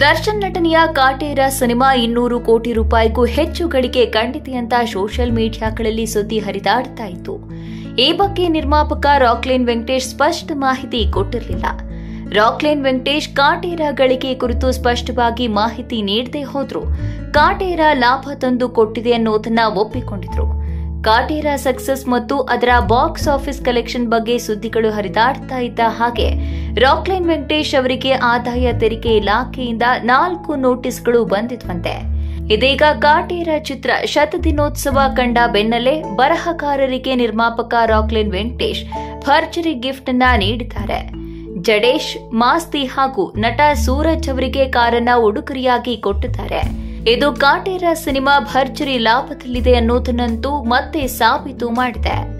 ದರ್ಶನ್ ನಟನೆಯ ಕಾಟೇರ ಸಿನಿಮಾ ಇನ್ನೂರು ಕೋಟಿ ರೂಪಾಯಿಗೂ ಹೆಚ್ಚು ಗಳಿಕೆ ಕಂಡಿದೆ ಅಂತ ಸೋಷಿಯಲ್ ಮೀಡಿಯಾಗಳಲ್ಲಿ ಸುದ್ದಿ ಹರಿದಾಡ್ತಾ ಇತ್ತು. ಈ ಬಗ್ಗೆ ನಿರ್ಮಾಪಕ ರಾಕ್ಲೈನ್ ವೆಂಕಟೇಶ್ ಸ್ಪಷ್ಟ ಮಾಹಿತಿ ಕೊಟ್ಟಿರಲಿಲ್ಲ. ರಾಕ್ಲೈನ್ ವೆಂಕಟೇಶ್ ಕಾಟೇರ ಗಳಿಕೆ ಕುರಿತು ಸ್ಪಷ್ಟವಾಗಿ ಮಾಹಿತಿ ನೀಡದೆ ಹೋದ್ರು. ಕಾಟೇರ ಲಾಭ ತಂದು ಕೊಟ್ಟಿದೆ ಅನ್ನೋದನ್ನ ಒಪ್ಪಿಕೊಂಡಿದ್ರು. ಕಾಟೇರ ಸಕ್ಸಸ್ ಮತ್ತು ಅದರ ಬಾಕ್ಸ್ ಆಫೀಸ್ ಕಲೆಕ್ಷನ್ ಬಗ್ಗೆ ಸುದ್ದಿಗಳು ಹರಿದಾಡ್ತಾ ಇದ್ದ ಹಾಗೆ, ರಾಕ್ಲೈನ್ ವೆಂಕಟೇಶ್ ಅವರಿಗೆ ಆದಾಯ ತೆರಿಗೆ ಇಲಾಖೆಯಿಂದ ನಾಲ್ಕು ನೋಟಿಸ್ಗಳು ಬಂದಿದ್ವಂತೆ. ಇದೀಗ ಕಾಟೇರ ಚಿತ್ರ ಶತದಿನೋತ್ಸವ ಕಂಡ ಬೆನ್ನಲ್ಲೇ ಬರಹಗಾರರಿಗೆ ನಿರ್ಮಾಪಕ ರಾಕ್ಲೈನ್ ವೆಂಕಟೇಶ್ ಭರ್ಜರಿ ಗಿಫ್ಟ್ ಅನ್ನ ನೀಡಿದ್ದಾರೆ. ಜಡೇಶ್, ಮಾಸ್ತಿ ಹಾಗೂ ನಟ ಸೂರಜ್ ಅವರಿಗೆ ಕಾರನ್ನ ಉಡುಗೊರೆಯಾಗಿ ಕೊಟ್ಟಿದ್ದಾರೆ. ಇದು ಕಾಟೇರ ಸಿನಿಮಾ ಭರ್ಜರಿ ಲಾಭದಲ್ಲಿದೆ ಅನ್ನೋದನ್ನಂತೂ ಮತ್ತೆ ಸಾಬೀತು ಮಾಡಿದೆ.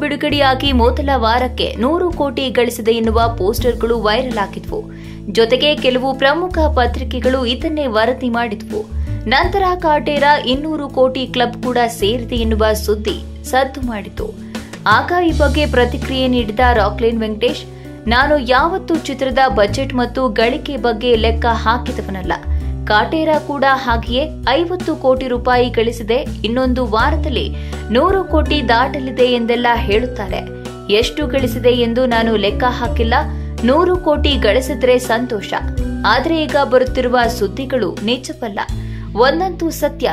ಬಿಡುಗಡೆಯಾಗಿ ಮೊದಲ ವಾರಕ್ಕೆ ನೂರು ಕೋಟಿ ಗಳಿಸಿದೆ ಎನ್ನುವ ಪೋಸ್ಟರ್ಗಳು ವೈರಲ್ ಆಗಿದ್ವು. ಜೊತೆಗೆ ಕೆಲವು ಪ್ರಮುಖ ಪತ್ರಿಕೆಗಳು ಇದನ್ನೇ ವರದಿ ಮಾಡಿದ್ವು. ನಂತರ ಕಾಟೇರ ಇನ್ನೂರು ಕೋಟಿ ಕ್ಲಬ್ ಕೂಡ ಸೇರಿದೆ ಎನ್ನುವ ಸುದ್ದಿ ಸದ್ದು ಮಾಡಿತು. ಆಗ ಈ ಬಗ್ಗೆ ಪ್ರತಿಕ್ರಿಯೆ ನೀಡಿದ ರಾಕ್ಲೈನ್ ವೆಂಕಟೇಶ್, ನಾನು ಯಾವತ್ತೂ ಚಿತ್ರದ ಬಜೆಟ್ ಮತ್ತು ಗಳಿಕೆ ಬಗ್ಗೆ ಲೆಕ್ಕ ಹಾಕಿದವನಲ್ಲ. ಕಾಟೇರ ಕೂಡ ಹಾಗೆಯೇ ಐವತ್ತು ಕೋಟಿ ರೂಪಾಯಿ ಗಳಿಸಿದೆ, ಇನ್ನೊಂದು ವಾರದಲ್ಲಿ ನೂರು ಕೋಟಿ ದಾಟಲಿದೆ ಎಂದೆಲ್ಲ ಹೇಳುತ್ತಾರೆ. ಎಷ್ಟು ಗಳಿಸಿದೆ ಎಂದು ನಾನು ಲೆಕ್ಕ ಹಾಕಿಲ್ಲ, ನೂರು ಕೋಟಿ ಗಳಿಸಿದ್ರೆ ಸಂತೋಷ. ಆದರೆ ಈಗ ಬರುತ್ತಿರುವ ಸುದ್ದಿಗಳು ನಿಜವಲ್ಲ. ಒಂದಂತೂ ಸತ್ಯ,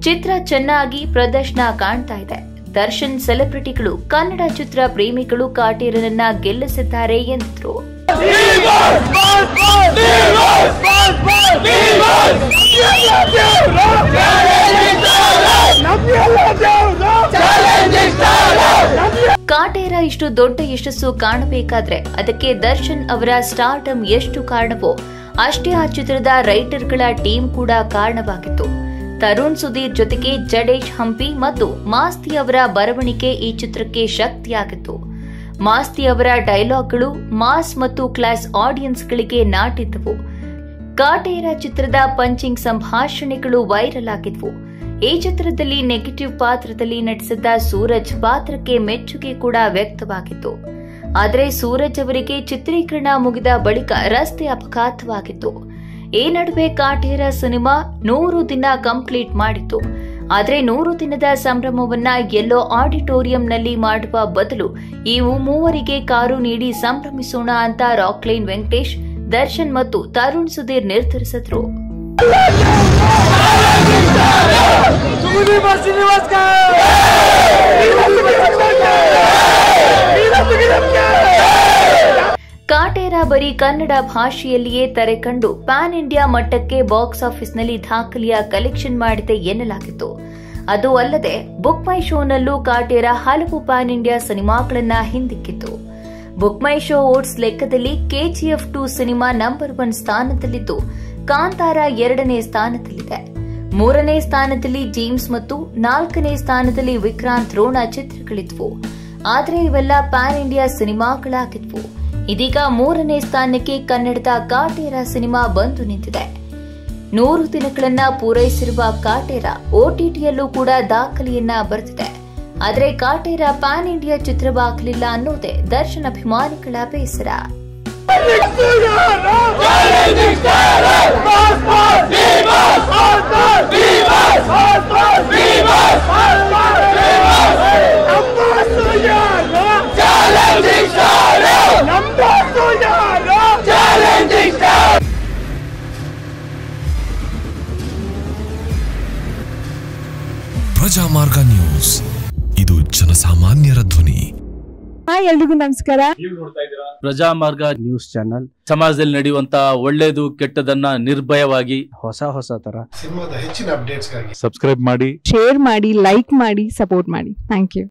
ಚಿತ್ರ ಚೆನ್ನಾಗಿ ಪ್ರದರ್ಶನ ಕಾಣ್ತಾ ಇದೆ. ದರ್ಶನ್ ಸೆಲೆಬ್ರಿಟಿಗಳು, ಕನ್ನಡ ಚಿತ್ರ ಪ್ರೇಮಿಗಳು ಕಾಟೇರನನ್ನ ಗೆಲ್ಲಿಸಿದ್ದಾರೆ ಎಂದರು. ಕಾಟೇರ ಇಷ್ಟು ದೊಡ್ಡ ಯಶಸ್ಸು ಕಾಣಬೇಕಾದ್ರೆ ಅದಕ್ಕೆ ದರ್ಶನ್ ಅವರ ಸ್ಟಾರ್ಟಮ್ ಎಷ್ಟು ಕಾರಣವೋ ಅಷ್ಟೇ ಆ ಚಿತ್ರದ ರೈಟರ್ಗಳ ಟೀಮ್ ಕೂಡ ಕಾರಣವಾಗಿತ್ತು. ತರುಣ್ ಸುಧೀರ್ ಜೊತೆಗೆ ಜಡೇಶ್ ಹಂಪಿ ಮತ್ತು ಮಾಸ್ತಿ ಅವರ ಬರವಣಿಗೆ ಈ ಚಿತ್ರಕ್ಕೆ ಶಕ್ತಿಯಾಗಿತ್ತು. ಮಾಸ್ತಿ ಅವರ ಡೈಲಾಗ್ಗಳು ಮಾಸ್ ಮತ್ತು ಕ್ಲಾಸ್ ಆಡಿಯನ್ಸ್ಗಳಿಗೆ ನಾಟಿದ್ದವು. ಕಾಟೇರ ಚಿತ್ರದ ಪಂಚಿಂಗ್ ಸಂಭಾಷಣೆಗಳು ವೈರಲ್ ಆಗಿದ್ವು. ಈ ಚಿತ್ರದಲ್ಲಿ ನೆಗೆಟಿವ್ ಪಾತ್ರದಲ್ಲಿ ನಟಿಸಿದ್ದ ಸೂರಜ್ ಪಾತ್ರಕ್ಕೆ ಮೆಚ್ಚುಗೆ ಕೂಡ ವ್ಯಕ್ತವಾಗಿತ್ತು. ಆದರೆ ಸೂರಜ್ ಅವರಿಗೆ ಚಿತ್ರೀಕರಣ ಮುಗಿದ ಬಳಿಕ ರಸ್ತೆ ಅಪಘಾತವಾಗಿತ್ತು. ಈ ನಡುವೆ ಕಾಟೇರ ಸಿನಿಮಾ ನೂರು ದಿನ ಕಂಪ್ಲೀಟ್ ಮಾಡಿತ್ತು. ಆದರೆ ನೂರು ದಿನದ ಸಂಭ್ರಮವನ್ನ ಎಲ್ಲೋ ಆಡಿಟೋರಿಯಂನಲ್ಲಿ ಮಾಡುವ ಬದಲು ಈ ಮೂವರಿಗೆ ಕಾರು ನೀಡಿ ಸಂಭ್ರಮಿಸೋಣ ಅಂತ ರಾಕ್ಲೈನ್ ವೆಂಕಟೇಶ್, ದರ್ಶನ್ ಮತ್ತು ತರುಣ್ ಸುಧೀರ್ ನಿರ್ಧರಿಸಿದ್ರು. ಕಾಟೇರ ಬರೀ ಕನ್ನಡ ಭಾಷೆಯಲ್ಲಿಯೇ ತೆರೆಕಂಡು ಪ್ಯಾನ್ ಇಂಡಿಯಾ ಮಟ್ಟಕ್ಕೆ ಬಾಕ್ಸ್ ಆಫೀಸ್ನಲ್ಲಿ ದಾಖಲೆಯ ಕಲೆಕ್ಷನ್ ಮಾಡಿದೆ ಎನ್ನಲಾಗಿತ್ತು. ಅದು ಅಲ್ಲದೆ ಬುಕ್ ಮೈ ಶೋನಲ್ಲೂ ಕಾಟೇರ ಹಲವು ಪ್ಯಾನ್ ಇಂಡಿಯಾ ಸಿನಿಮಾಗಳನ್ನ ಹಿಂದಿಕ್ಕಿತು ಬುಕ್ ಮೈ ಶೋ ಓಟ್ಸ್ ಲೆಕ್ಕದಲ್ಲಿ KGF two cinema number one ಸ್ಥಾನದಲ್ಲಿದ್ದು, ಕಾಂತಾರ ಎರಡನೇ ಸ್ಥಾನದಲ್ಲಿದೆ. ಮೂರನೇ ಸ್ಥಾನದಲ್ಲಿ ಜೇಮ್ಸ್ ಮತ್ತು ನಾಲ್ಕನೇ ಸ್ಥಾನದಲ್ಲಿ ವಿಕ್ರಾಂತ್ ರೋಣ ಚಿತ್ರಗಳಿದ್ವು. ಆದರೆ ಇವೆಲ್ಲ ಪ್ಯಾನ್ ಇಂಡಿಯಾ ಸಿನಿಮಾಗಳಾಗಿದ್ವು. ಇದೀಗ ಮೂರನೇ ಸ್ಥಾನಕ್ಕೆ ಕನ್ನಡದ ಕಾಟೇರ ಸಿನಿಮಾ ಬಂದು ನಿಂತಿದೆ ನೂರು ದಿನಗಳನ್ನ ಪೂರೈಸಿರುವ ಕಾಟೇರ ಓಟಿಟಿಯಲ್ಲೂ ಕೂಡ ದಾಖಲೆಯನ್ನ ಬರೆದಿದೆ ಆದರೆ ಕಾಟೇರ ಪ್ಯಾನ್ ಇಂಡಿಯಾ ಚಿತ್ರವಾಗಲಿಲ್ಲ ಅನ್ನೋದೇ ದರ್ಶನ ಅಭಿಮಾನಿಗಳ ಬೇಸರ ಪ್ರಜಾಮಾರ್ಗ ನ್ಯೂಸ್. ಇದು ಜನಸಾಮಾನ್ಯರ ಧ್ವನಿ. ಹಾಯ್ ಎಲ್ರಿಗೂ ನಮಸ್ಕಾರ. Prajamarga news channel. ಸಮಾಜದಲ್ಲಿ ನಡೆಯುವಂತ ಒಳ್ಳೇದು ಕೆಟ್ಟದನ್ನ ನಿರ್ಭಯವಾಗಿ ಹೊಸ ಹೊಸ ತರ. ಸಿನಿಮಾದ ಹೆಚ್ಚಿನ ಅಪ್ಡೇಟ್ಸ್ ಸಬ್ಸ್ಕ್ರೈಬ್ ಮಾಡಿ. ಶೇರ್ ಮಾಡಿ ಲೈಕ್ ಮಾಡಿ ಸಪೋರ್ಟ್ ಮಾಡಿ. Thank you